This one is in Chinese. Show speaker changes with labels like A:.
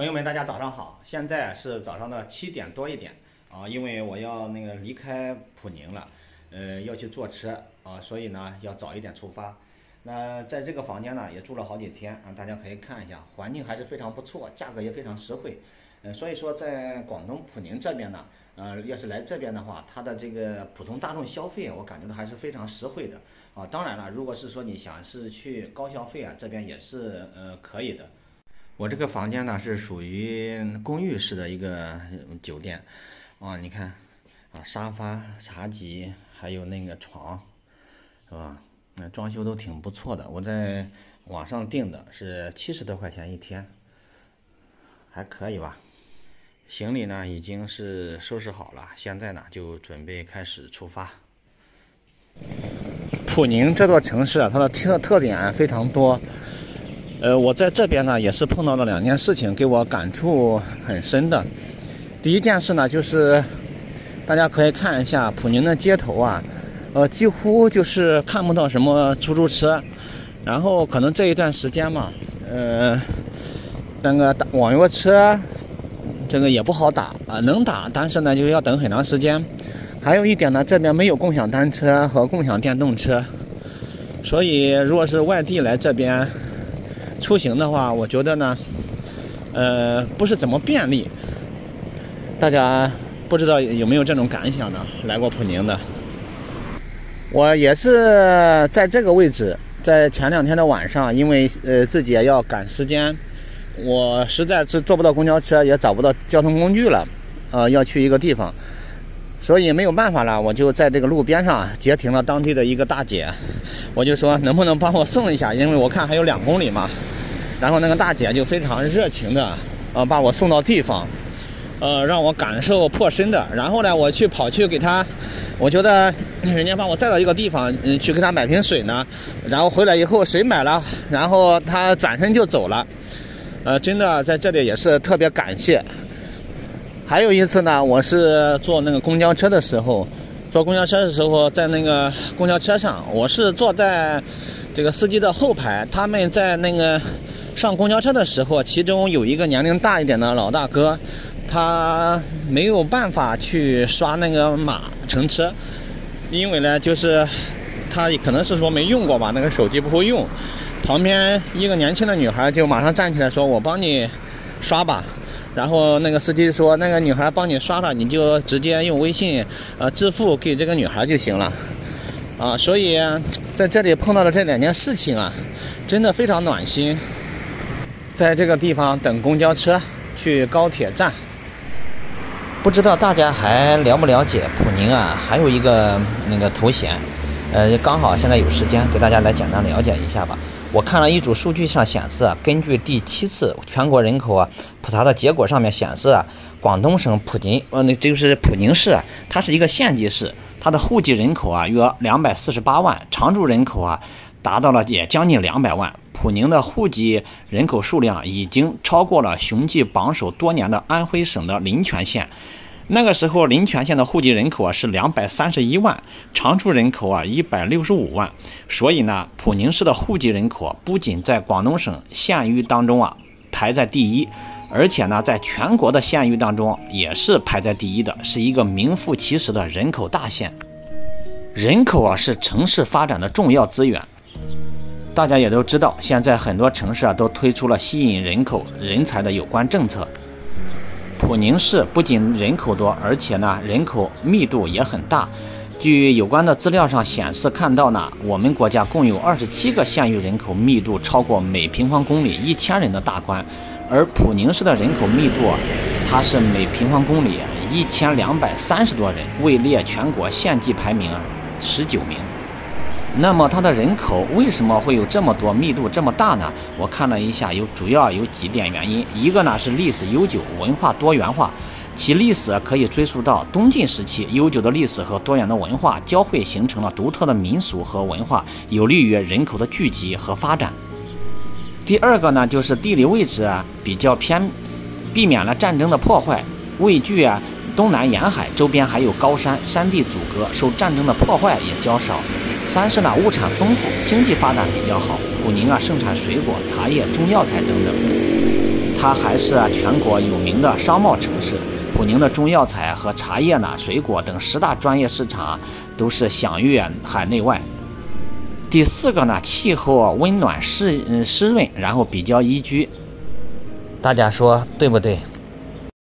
A: 朋友们，大家早上好！现在是早上的七点多一点啊，因为我要那个离开普宁了，呃，要去坐车啊，所以呢要早一点出发。那在这个房间呢也住了好几天啊，大家可以看一下，环境还是非常不错，价格也非常实惠。呃，所以说在广东普宁这边呢，呃，要是来这边的话，它的这个普通大众消费，我感觉到还是非常实惠的啊。当然了，如果是说你想是去高消费啊，这边也是呃可以的。我这个房间呢是属于公寓式的一个酒店，啊，你看，啊，沙发、茶几，还有那个床，是吧？那装修都挺不错的。我在网上订的是七十多块钱一天，还可以吧？行李呢已经是收拾好了，现在呢就准备开始出发。普宁这座城市啊，它的特特点非常多。呃，我在这边呢，也是碰到了两件事情，给我感触很深的。第一件事呢，就是大家可以看一下普宁的街头啊，呃，几乎就是看不到什么出租车。然后可能这一段时间嘛，呃，那个打网约车这个也不好打啊，能打，但是呢，就要等很长时间。还有一点呢，这边没有共享单车和共享电动车，所以如果是外地来这边。出行的话，我觉得呢，呃，不是怎么便利。大家不知道有没有这种感想呢？来过普宁的，我也是在这个位置，在前两天的晚上，因为呃自己要赶时间，我实在是坐不到公交车，也找不到交通工具了，呃，要去一个地方，所以没有办法了，我就在这个路边上截停了当地的一个大姐，我就说能不能帮我送一下，因为我看还有两公里嘛。然后那个大姐就非常热情的，呃，把我送到地方，呃，让我感受颇深的。然后呢，我去跑去给她，我觉得 人家把我载到一个地方，嗯，去给她买瓶水呢。然后回来以后水买了，然后她转身就走了。呃，真的在这里也是特别感谢。还有一次呢，我是坐那个公交车的时候，坐公交车的时候，在那个公交车上，我是坐在这个司机的后排，他们在那个。上公交车的时候，其中有一个年龄大一点的老大哥，他没有办法去刷那个码乘车，因为呢，就是他可能是说没用过吧，那个手机不会用。旁边一个年轻的女孩就马上站起来说：“我帮你刷吧。”然后那个司机说：“那个女孩帮你刷了，你就直接用微信呃支付给这个女孩就行了。”啊，所以在这里碰到的这两件事情啊，真的非常暖心。在这个地方等公交车去高铁站，不知道大家还了不了解普宁啊？还有一个那个头衔，呃，刚好现在有时间给大家来简单了解一下吧。我看了一组数据上显示，根据第七次全国人口啊普查的结果上面显示啊，广东省普宁呃那就是普宁市，它是一个县级市，它的户籍人口啊约两百四十八万，常住人口啊达到了也将近两百万。普宁的户籍人口数量已经超过了雄踞榜首多年的安徽省的临泉县。那个时候，临泉县的户籍人口啊是两百三十一万，常住人口啊一百六十五万。所以呢，普宁市的户籍人口不仅在广东省县域当中啊排在第一，而且呢，在全国的县域当中也是排在第一的，是一个名副其实的人口大县。人口啊是城市发展的重要资源。大家也都知道，现在很多城市啊都推出了吸引人口、人才的有关政策。普宁市不仅人口多，而且呢人口密度也很大。据有关的资料上显示，看到呢，我们国家共有二十七个县域人口密度超过每平方公里一千人的大关，而普宁市的人口密度，它是每平方公里一千两百三十多人，位列全国县级排名啊十九名。那么它的人口为什么会有这么多、密度这么大呢？我看了一下，有主要有几点原因。一个呢是历史悠久、文化多元化，其历史可以追溯到东晋时期，悠久的历史和多元的文化交汇，形成了独特的民俗和文化，有利于人口的聚集和发展。第二个呢就是地理位置啊比较偏，避免了战争的破坏，畏惧啊东南沿海，周边还有高山，山地阻隔，受战争的破坏也较少。三是呢，物产丰富，经济发展比较好。普宁啊，盛产水果、茶叶、中药材等等。它还是啊全国有名的商贸城市。普宁的中药材和茶叶呢、水果等十大专业市场都是享誉海内外。第四个呢，气候温暖湿湿润，然后比较宜居。大家说对不对？